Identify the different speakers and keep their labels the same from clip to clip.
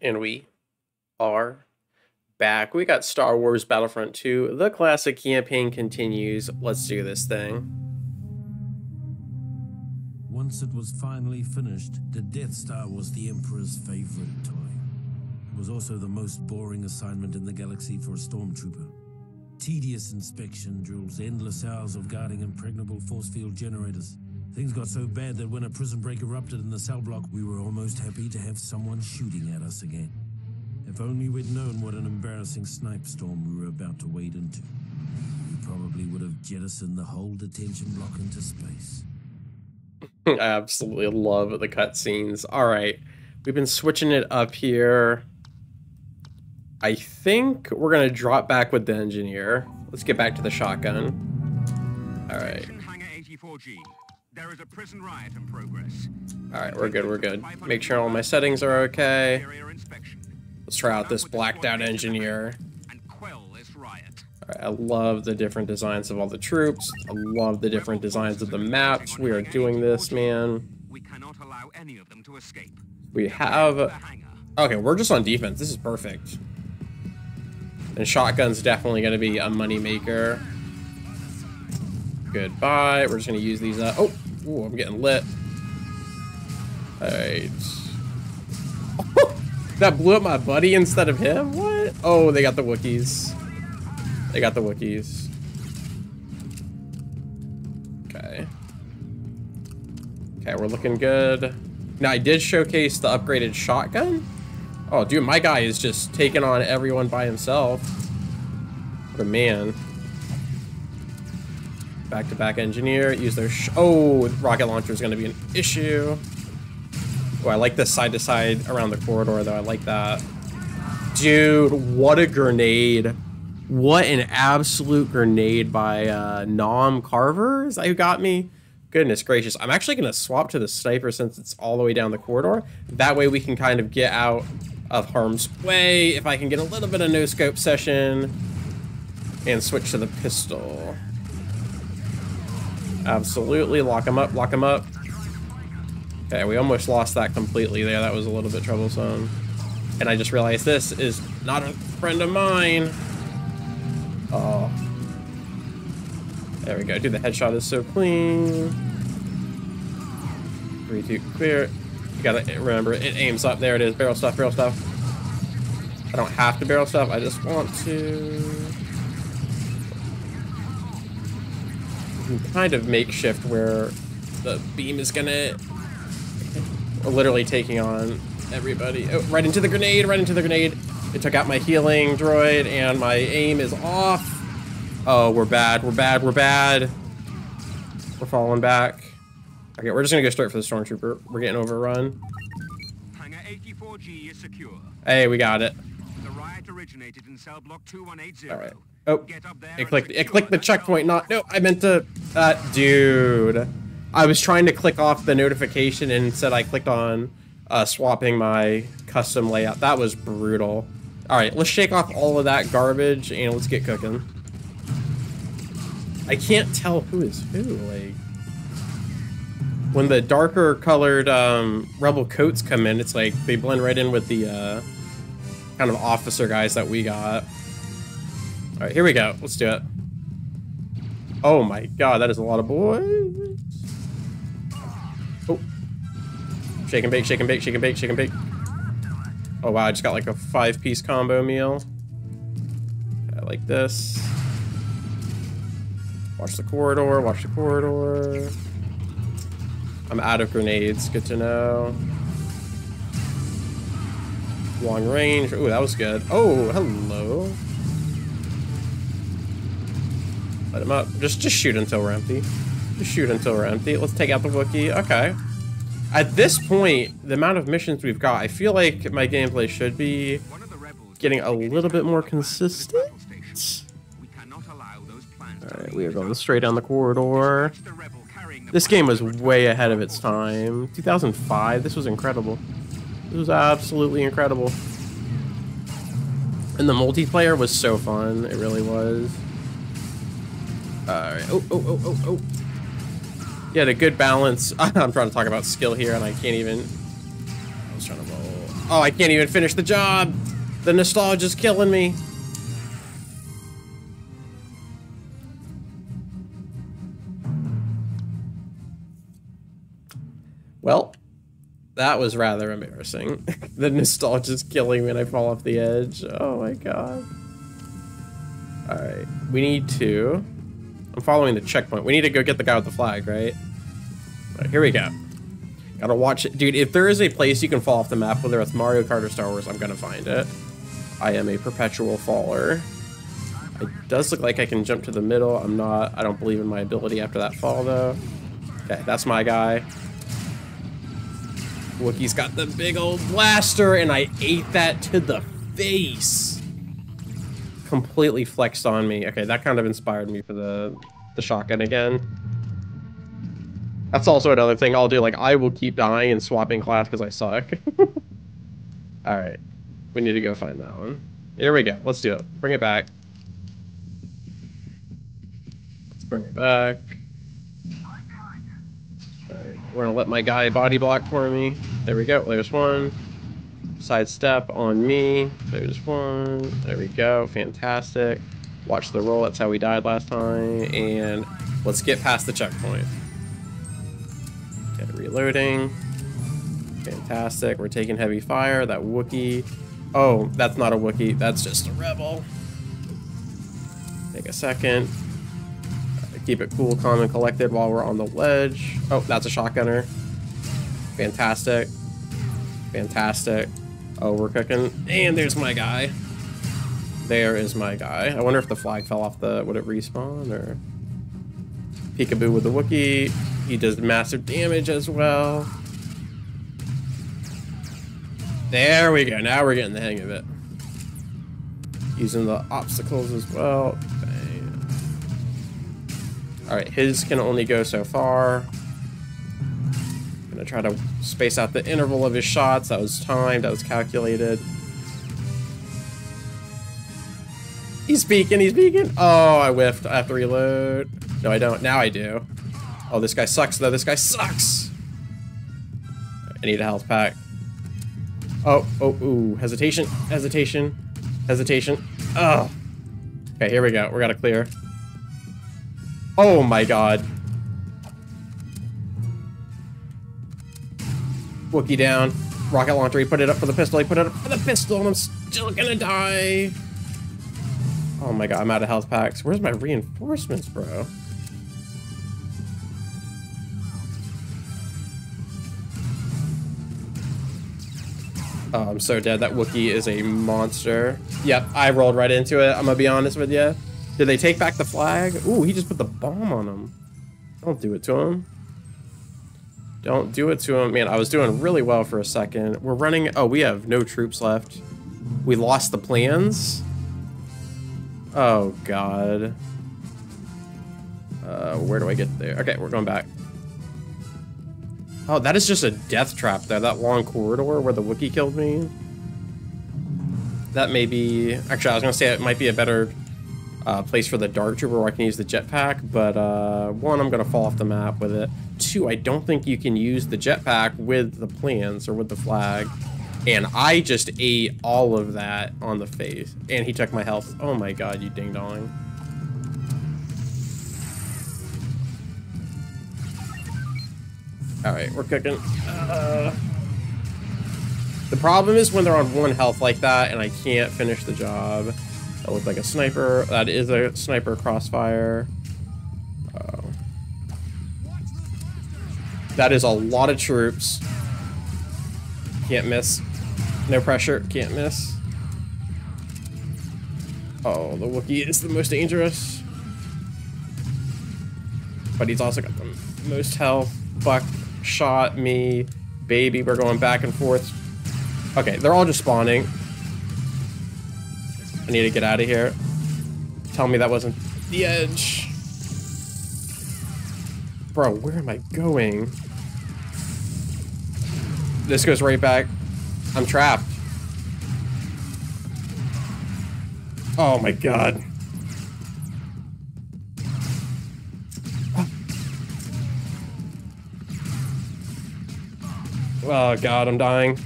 Speaker 1: And we are back. We got Star Wars Battlefront 2. The classic campaign continues. Let's do this thing.
Speaker 2: Once it was finally finished, the Death Star was the Emperor's favorite toy. It was also the most boring assignment in the galaxy for a stormtrooper. Tedious inspection drills, endless hours of guarding impregnable force field generators. Things got so bad that when a prison break erupted in the cell block, we were almost happy to have someone shooting at us again. If only we'd known what an embarrassing snipe storm we were about to wade into. We probably would have jettisoned the whole detention block into space.
Speaker 1: I absolutely love the cutscenes. All right, we've been switching it up here. I think we're gonna drop back with the engineer. Let's get back to the shotgun. All right.
Speaker 3: Hangar 84G. There is a prison riot in progress.
Speaker 1: All right, we're good. We're good. Make sure all my settings are okay. Let's try out this blacked out engineer.
Speaker 3: And quell this riot.
Speaker 1: All right, I love the different designs of all the troops. I love the different designs of the maps. We are doing this, man.
Speaker 3: We cannot allow any of them to escape.
Speaker 1: We have. Okay, we're just on defense. This is perfect. And shotgun's definitely going to be a moneymaker. Goodbye. We're just going to use these up. Oh, ooh, I'm getting lit. Alright. that blew up my buddy instead of him? What? Oh, they got the Wookiees. They got the Wookiees. Okay. Okay, we're looking good. Now, I did showcase the upgraded shotgun. Oh, dude, my guy is just taking on everyone by himself. What a man. Back-to-back engineer. Use their sh Oh, rocket launcher is going to be an issue. Oh, I like this side-to-side around the corridor, though. I like that. Dude, what a grenade. What an absolute grenade by uh, Nom Carver. Is that who got me? Goodness gracious. I'm actually going to swap to the sniper since it's all the way down the corridor. That way we can kind of get out of harm's way. If I can get a little bit of no-scope session and switch to the pistol. Absolutely. Lock him up. Lock him up. Okay, we almost lost that completely there. That was a little bit troublesome. And I just realized this is not a friend of mine. Oh. There we go. Dude, the headshot is so clean. Three, two, clear. You gotta remember, it aims up. There it is. Barrel stuff, barrel stuff. I don't have to barrel stuff. I just want to... kind of makeshift where the beam is gonna... Literally taking on everybody. Oh, right into the grenade, right into the grenade. It took out my healing droid, and my aim is off. Oh, we're bad, we're bad, we're bad. We're falling back. Okay, we're just gonna go straight for the stormtrooper. We're getting overrun.
Speaker 3: Hangar 84G is secure.
Speaker 1: Hey, we got it.
Speaker 3: The riot originated in cell block 2180.
Speaker 1: All right. Oh,
Speaker 3: Get up there
Speaker 1: it clicked. It clicked the checkpoint. Not. No, I meant to. Uh, dude, I was trying to click off the notification and instead I clicked on uh, swapping my custom layout. That was brutal. All right, let's shake off all of that garbage and let's get cooking. I can't tell who is who. Like when the darker colored um, rebel coats come in, it's like they blend right in with the uh, kind of officer guys that we got. All right, here we go. Let's do it. Oh my god, that is a lot of boys. Oh. Shake and bake, shake and bake, shake and bake, shake and bake. Oh wow, I just got like a five piece combo meal. I like this. Watch the corridor, watch the corridor. I'm out of grenades, good to know. Long range, ooh, that was good. Oh, hello. Let him up. Just just shoot until we're empty. Just shoot until we're empty. Let's take out the Wookiee. Okay. At this point, the amount of missions we've got, I feel like my gameplay should be getting a little bit more consistent. Alright, we are going straight down the corridor. This game was way ahead of its time. 2005, this was incredible. This was absolutely incredible. And the multiplayer was so fun. It really was. Alright. Oh, oh, oh, oh, oh. Yeah, a good balance. I'm trying to talk about skill here and I can't even. I was trying to roll. Oh, I can't even finish the job. The nostalgia's killing me. Well, that was rather embarrassing. the nostalgia's killing me and I fall off the edge. Oh my god. Alright, we need to... I'm following the checkpoint. We need to go get the guy with the flag, right? Alright, here we go. Gotta watch it. Dude, if there is a place you can fall off the map, whether it's Mario Kart or Star Wars, I'm gonna find it. I am a perpetual faller. It does look like I can jump to the middle. I'm not. I don't believe in my ability after that fall, though. Okay, that's my guy. Wookiee's got the big old blaster, and I ate that to the face. Completely flexed on me. Okay, that kind of inspired me for the, the shotgun again. That's also another thing I'll do. Like, I will keep dying and swapping class because I suck. Alright. We need to go find that one. Here we go. Let's do it. Bring it back. Let's bring it back. We're gonna let my guy body block for me. There we go. There's one. Sidestep on me. There's one. There we go. Fantastic. Watch the roll. That's how we died last time. And let's get past the checkpoint. Okay, reloading. Fantastic. We're taking heavy fire. That Wookiee. Oh, that's not a Wookiee. That's just a rebel. Take a second. Keep it cool, calm, and collected while we're on the ledge. Oh, that's a shotgunner. Fantastic. Fantastic. Oh, we're cooking. And there's my guy. There is my guy. I wonder if the flag fell off the... Would it respawn, or... Peekaboo with the Wookiee. He does massive damage as well. There we go. Now we're getting the hang of it. Using the obstacles as well. Bang. All right, his can only go so far. I'm gonna try to space out the interval of his shots. That was timed. That was calculated. He's peeking. He's peeking. Oh, I whiffed. I have to reload. No, I don't. Now I do. Oh, this guy sucks, though. This guy sucks. I need a health pack. Oh, oh, ooh. Hesitation. Hesitation. Hesitation. Oh. Okay, here we go. We got to clear. Oh my god. Wookiee down. Rocket launcher. He put it up for the pistol. He put it up for the pistol, and I'm still gonna die. Oh my god, I'm out of health packs. Where's my reinforcements, bro? Oh, I'm so dead. That Wookiee is a monster. Yep, I rolled right into it. I'm gonna be honest with you. Did they take back the flag? Ooh, he just put the bomb on him. Don't do it to him. Don't do it to him. Man, I was doing really well for a second. We're running... Oh, we have no troops left. We lost the plans? Oh, God. Uh, where do I get there? Okay, we're going back. Oh, that is just a death trap there. That long corridor where the Wookiee killed me. That may be... Actually, I was going to say it might be a better uh, place for the Dark Trooper where I can use the jetpack, but uh, one, I'm going to fall off the map with it. Two, I don't think you can use the jetpack with the plans or with the flag. And I just ate all of that on the face. And he took my health. Oh my god, you ding-dong. Alright, we're cooking. Uh, the problem is when they're on one health like that and I can't finish the job. That looks like a sniper. That is a sniper crossfire. Oh. That is a lot of troops. Can't miss. No pressure. Can't miss. Oh, the Wookiee is the most dangerous. But he's also got the most health. Buck shot me. Baby, we're going back and forth. Okay, they're all just spawning. I need to get out of here. Tell me that wasn't the edge. Bro, where am I going? This goes right back. I'm trapped. Oh my god. Oh god, I'm dying.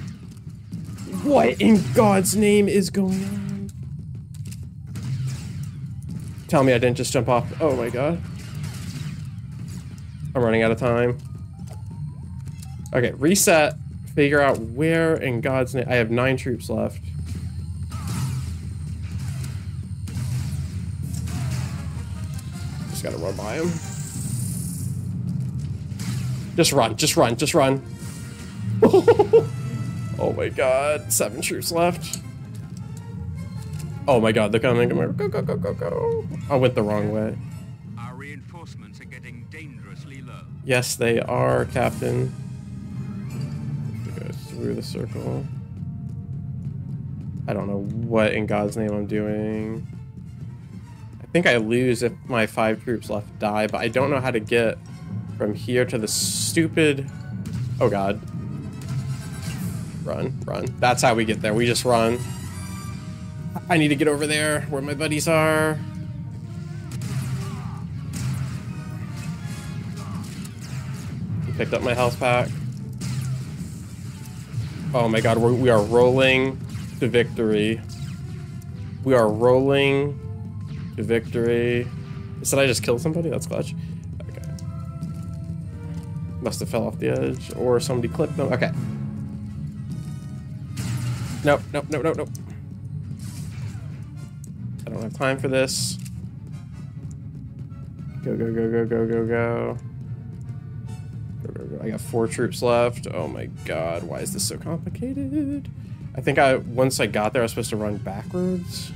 Speaker 1: What in God's name is going on? Tell me I didn't just jump off. Oh my god. I'm running out of time. Okay, reset. Figure out where in God's name. I have nine troops left. Just gotta run by him. Just run, just run, just run. oh my god, seven troops left. Oh my god, they're coming. Go, go, go, go, go, go. I went the wrong way.
Speaker 3: Our reinforcements are getting dangerously low.
Speaker 1: Yes, they are, Captain. Go through the circle. I don't know what in God's name I'm doing. I think I lose if my five troops left die, but I don't know how to get from here to the stupid... Oh god. Run, run. That's how we get there. We just run. I need to get over there where my buddies are. He picked up my health pack. Oh my god, we're, we are rolling to victory. We are rolling to victory. Did I just kill somebody? That's clutch. Okay. Must have fell off the edge, or somebody clipped them. Okay. Nope, nope, nope, nope, nope. I don't have time for this. Go, go, go, go, go, go, go. Go, go, go. I got four troops left. Oh my god, why is this so complicated? I think I once I got there, I was supposed to run backwards.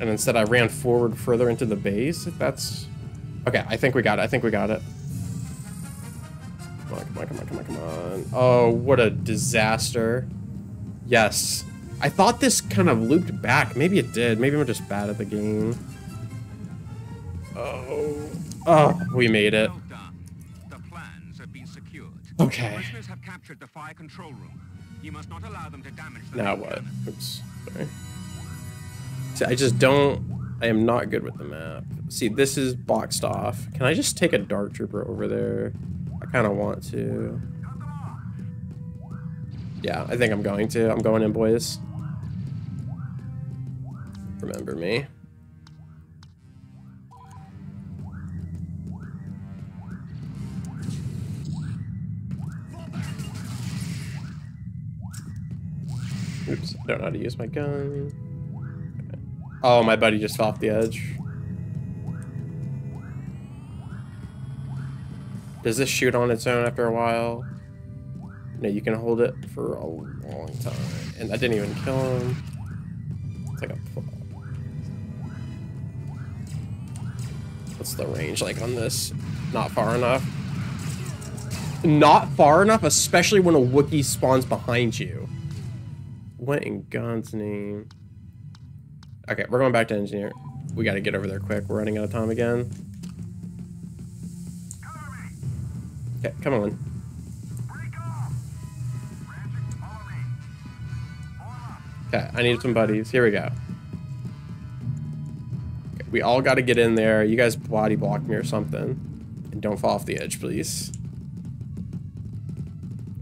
Speaker 1: And instead I ran forward further into the base, if that's... Okay, I think we got it. I think we got it. Come on, come on, come on, come on, come on. Oh, what a disaster. Yes. I thought this kind of looped back. Maybe it did. Maybe I'm just bad at the game. Oh. Oh, we made it.
Speaker 3: The plans have been secured.
Speaker 1: Okay.
Speaker 3: Have captured the fire control room. You must not allow them to damage
Speaker 1: Now what? Oops. Sorry. See, I just don't... I am not good with the map. See, this is boxed off. Can I just take a Dark Trooper over there? I kind of want to. Yeah, I think I'm going to. I'm going in, boys. Remember me. Oops, I don't know how to use my gun. Oh, my buddy just fell off the edge. Does this shoot on its own after a while? No, you can hold it for a long time. And I didn't even kill him. The range like on this? Not far enough. Not far enough, especially when a Wookiee spawns behind you. What in God's name? Okay, we're going back to engineer. We gotta get over there quick. We're running out of time again. Okay, come on. Okay, I need some buddies. Here we go. We all gotta get in there. You guys body block me or something. And don't fall off the edge, please.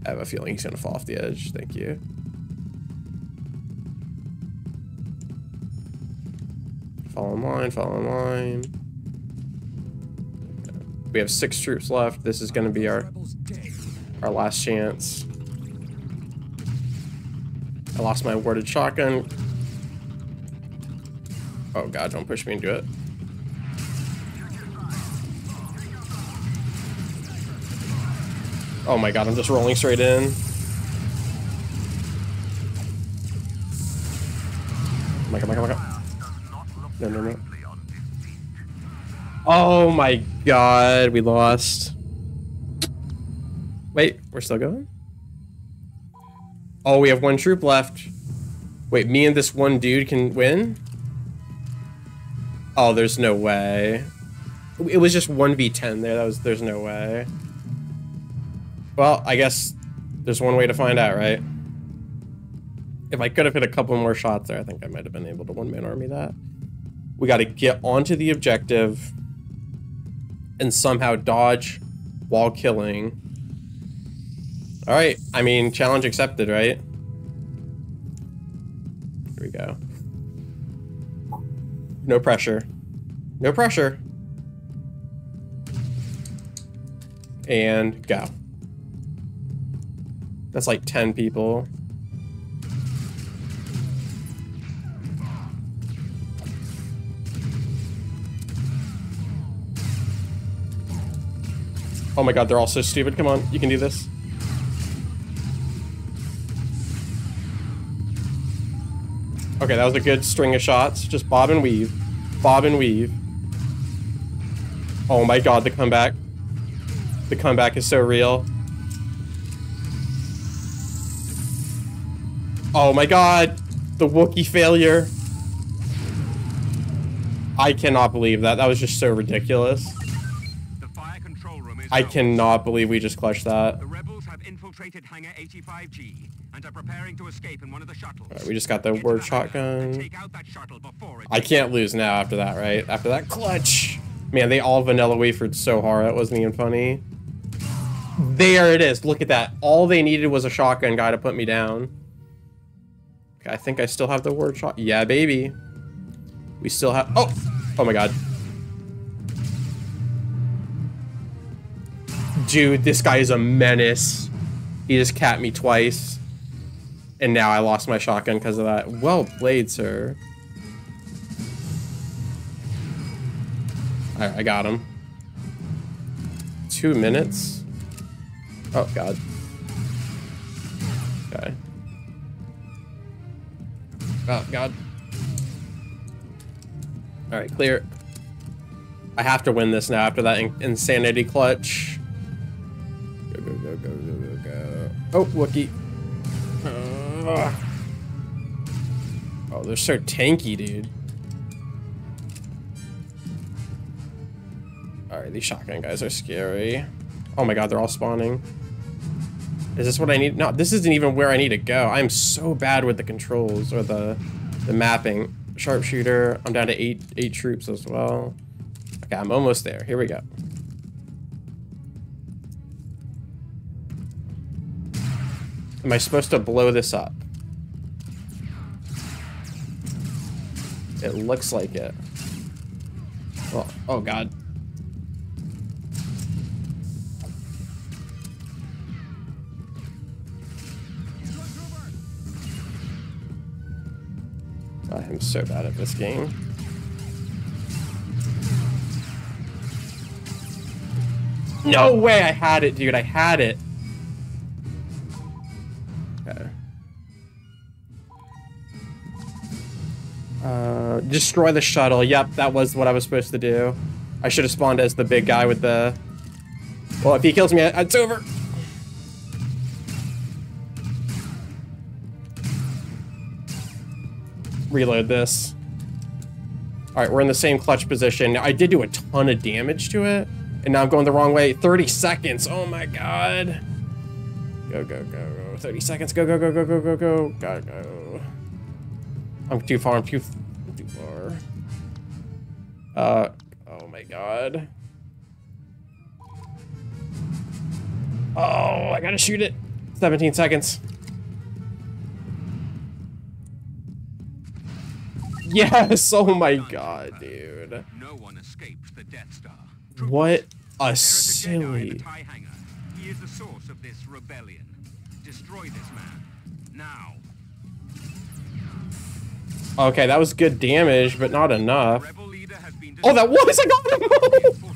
Speaker 1: I have a feeling he's gonna fall off the edge. Thank you. Fall in line, fall in line. We have six troops left. This is going to be our our last chance. I lost my warded shotgun. Oh god, don't push me into it. Oh my god, I'm just rolling straight in. Oh my god, oh my god, oh my god. No, no, no. Oh my god, we lost. Wait, we're still going? Oh, we have one troop left. Wait, me and this one dude can win? Oh, there's no way. It was just 1v10 there. That was there's no way. Well, I guess there's one way to find out, right? If I could have hit a couple more shots there, I think I might have been able to one-man army that. We got to get onto the objective and somehow dodge while killing. All right, I mean, challenge accepted, right? No pressure. No pressure. And go. That's like 10 people. Oh my god, they're all so stupid. Come on, you can do this. Okay, that was a good string of shots. Just bob and weave. Bob and weave. Oh my god, the comeback. The comeback is so real. Oh my god! The Wookiee failure. I cannot believe that. That was just so ridiculous.
Speaker 3: The fire control room is
Speaker 1: I cannot believe we just clutched that.
Speaker 3: The rebels have infiltrated Hangar 85G and are preparing to escape in one of the shuttles.
Speaker 1: Alright, we just got the
Speaker 3: Get
Speaker 1: word shotgun.
Speaker 3: Take out that shuttle before it
Speaker 1: I can't lose now after that, right? After that clutch. Man, they all vanilla wafered so hard. That wasn't even funny. There it is. Look at that. All they needed was a shotgun guy to put me down. Okay, I think I still have the word shot. Yeah, baby. We still have... Oh! Oh my god. Dude, this guy is a menace. He just capped me twice. And now I lost my shotgun because of that. Well played, sir. Alright, I got him. Two minutes? Oh, God. Okay. Oh, God. Alright, clear. I have to win this now after that in insanity clutch. Go, go, go, go, go, go, go. Oh, Wookiee. Ugh. Oh, they're so tanky, dude. Alright, these shotgun guys are scary. Oh my god, they're all spawning. Is this what I need? No, this isn't even where I need to go. I'm so bad with the controls or the the mapping. Sharpshooter. I'm down to eight eight troops as well. Okay, I'm almost there. Here we go. Am I supposed to blow this up? Looks like it. Oh, oh god. I am so bad at this game. No way I had it, dude. I had it. Destroy the shuttle. Yep, that was what I was supposed to do. I should have spawned as the big guy with the... Well, if he kills me, it's over. Reload this. Alright, we're in the same clutch position. I did do a ton of damage to it, and now I'm going the wrong way. 30 seconds. Oh my god. Go, go, go, go. 30 seconds. Go, go, go, go, go, go, go. Gotta go. I'm too far. I'm too, Too far. Uh, oh my god. Oh, I gotta shoot it. 17 seconds. Yes! Oh my god, dude.
Speaker 3: No one escapes the Death Star.
Speaker 1: What a
Speaker 3: There is a Jedi in
Speaker 1: silly.
Speaker 3: the TIE hangar. He is the source of this rebellion. Destroy this man. Now.
Speaker 1: Okay, that was good damage, but not enough. Oh, that was! I got him!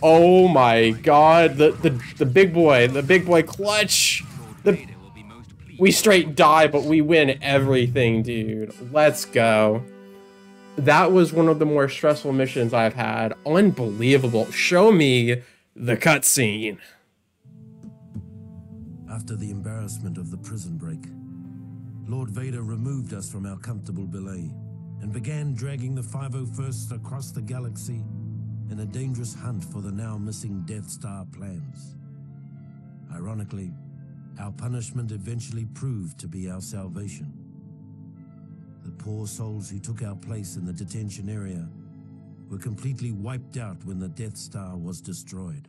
Speaker 1: Oh my god, the, the, the big boy, the big boy clutch. The, we straight die, but we win everything, dude. Let's go. That was one of the more stressful missions I've had. Unbelievable. Show me the cutscene.
Speaker 2: After the embarrassment of the prison break, Lord Vader removed us from our comfortable billet and began dragging the 501st across the galaxy in a dangerous hunt for the now missing Death Star plans. Ironically, our punishment eventually proved to be our salvation. The poor souls who took our place in the detention area were completely wiped out when the Death Star was destroyed.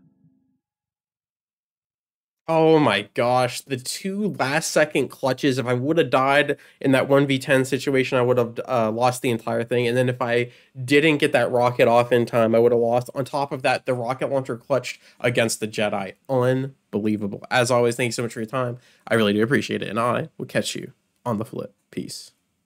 Speaker 1: Oh my gosh, the two last second clutches. If I would have died in that 1v10 situation, I would have uh, lost the entire thing. And then if I didn't get that rocket off in time, I would have lost. On top of that, the rocket launcher clutched against the Jedi. Unbelievable. As always, thank you so much for your time. I really do appreciate it. And I will catch you on the flip. Peace.